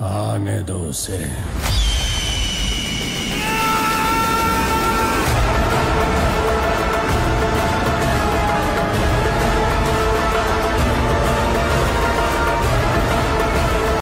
आने दो उसे।